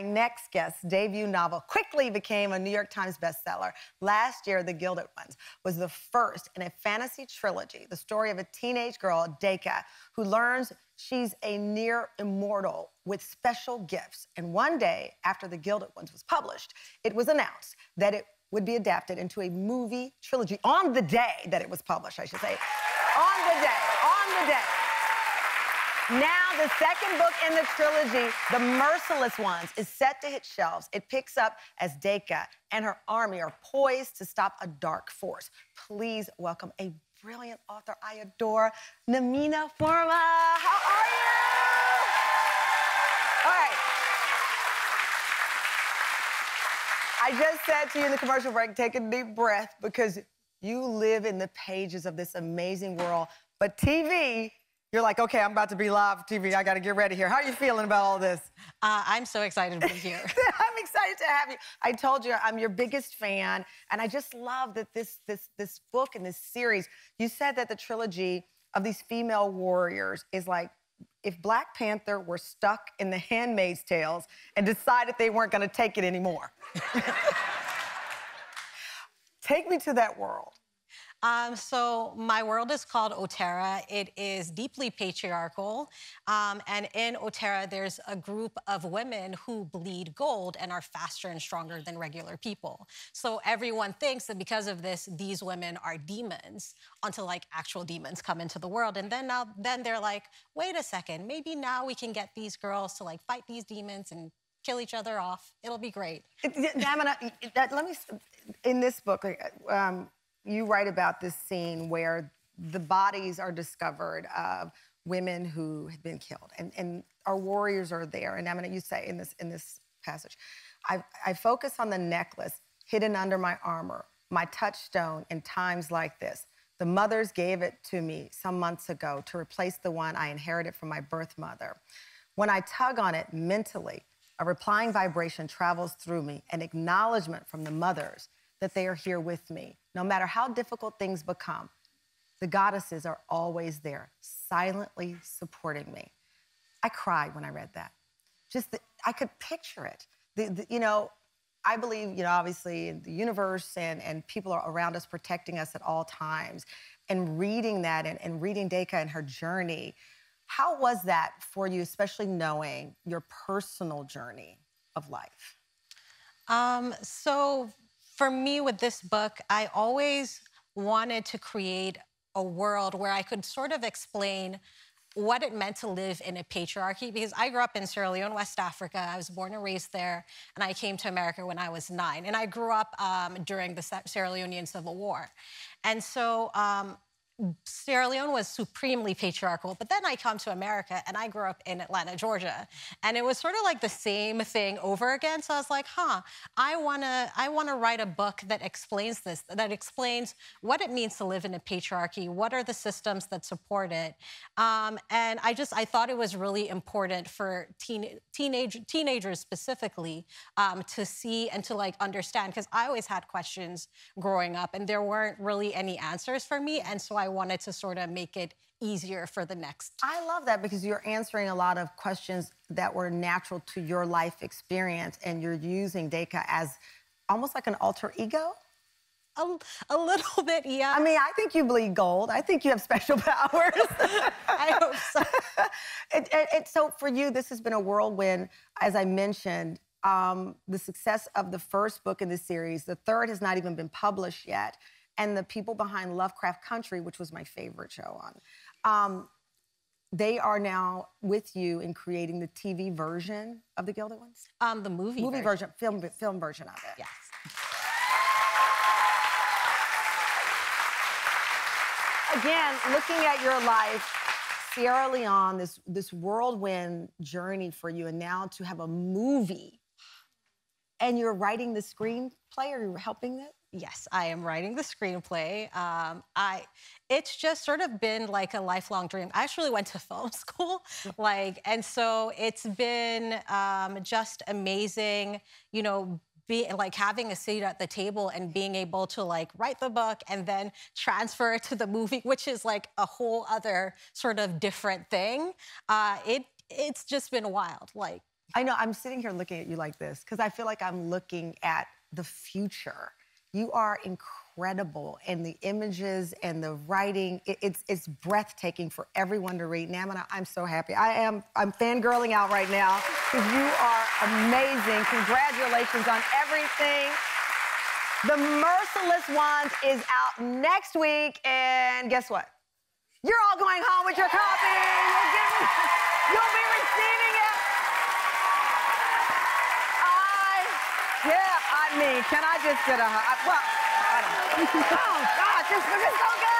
My next guest's debut novel quickly became a New York Times bestseller. Last year, The Gilded Ones was the first in a fantasy trilogy, the story of a teenage girl, Deka, who learns she's a near immortal with special gifts. And one day, after The Gilded Ones was published, it was announced that it would be adapted into a movie trilogy on the day that it was published, I should say. on the day, on the day. Now, the second book in the trilogy, The Merciless Ones, is set to hit shelves. It picks up as Deka and her army are poised to stop a dark force. Please welcome a brilliant author I adore, Namina Forna. How are you? All right. I just said to you in the commercial break, take a deep breath because you live in the pages of this amazing world. But TV you're like, okay, I'm about to be live TV. I got to get ready here. How are you feeling about all this? Uh, I'm so excited to be here. I'm excited to have you. I told you I'm your biggest fan, and I just love that this this this book and this series. You said that the trilogy of these female warriors is like if Black Panther were stuck in the Handmaid's Tales and decided they weren't going to take it anymore. take me to that world. Um, so my world is called Otera. It is deeply patriarchal. Um, and in Otera, there's a group of women who bleed gold and are faster and stronger than regular people. So everyone thinks that because of this, these women are demons until like actual demons come into the world. And then now, then they're like, wait a second, maybe now we can get these girls to like fight these demons and kill each other off. It'll be great. Namina, let me, in this book, um, you write about this scene where the bodies are discovered of women who had been killed, and, and our warriors are there. And I'm going to you say in this in this passage, I, I focus on the necklace hidden under my armor, my touchstone in times like this. The mothers gave it to me some months ago to replace the one I inherited from my birth mother. When I tug on it mentally, a replying vibration travels through me, an acknowledgement from the mothers that they are here with me. No matter how difficult things become, the goddesses are always there, silently supporting me. I cried when I read that. Just, the, I could picture it. The, the, you know, I believe, you know, obviously in the universe and, and people are around us protecting us at all times. And reading that and, and reading Deka and her journey, how was that for you, especially knowing your personal journey of life? Um, so for me with this book, I always wanted to create a world where I could sort of explain what it meant to live in a patriarchy because I grew up in Sierra Leone, West Africa. I was born and raised there, and I came to America when I was nine. And I grew up um, during the Sierra Leonean Civil War. And so um, Sierra Leone was supremely patriarchal, but then I come to America and I grew up in Atlanta, Georgia. And it was sort of like the same thing over again. So I was like, huh, I wanna, I wanna write a book that explains this, that explains what it means to live in a patriarchy, what are the systems that support it. Um, and I just, I thought it was really important for teen, teenage, teenagers specifically um, to see and to like understand, because I always had questions growing up and there weren't really any answers for me. And so I wanted to sort of make it easier for the next. I love that because you're answering a lot of questions that were natural to your life experience and you're using Deka as almost like an alter ego. A, a, little bit, yeah. I mean, I think you bleed gold. I think you have special powers. I hope so. it, it, it, so for you, this has been a whirlwind, as I mentioned. Um, the success of the first book in the series, the third has not even been published yet and the people behind Lovecraft Country, which was my favorite show on. Um, they are now with you in creating the TV version of the Gilded Ones. Um, the movie movie version, version film film version of it. Yes. Again, looking at your life, Sierra Leone, this this whirlwind journey for you, and now to have a movie, and you're writing the screenplay, or you're helping it. Yes, I am writing the screenplay. Um, I, it's just sort of been like a lifelong dream. I actually went to film school, like, and so it's been um, just amazing, you know, be like having a seat at the table and being able to like write the book and then transfer it to the movie, which is like a whole other sort of different thing. Uh, it it's just been wild, like I know, I'm sitting here looking at you like this because I feel like I'm looking at the future. You are incredible, and the images and the writing, it, it's, it's breathtaking for everyone to read. Namina, I'm so happy. I am, I'm fangirling out right now because you are amazing. Congratulations on everything. The Merciless Ones is out next week, and guess what? You're all going home with your copy. You'll, be receiving it. I, yeah, Mean, can I just get a hug? Uh, well, don't know. Oh, God, this is so good.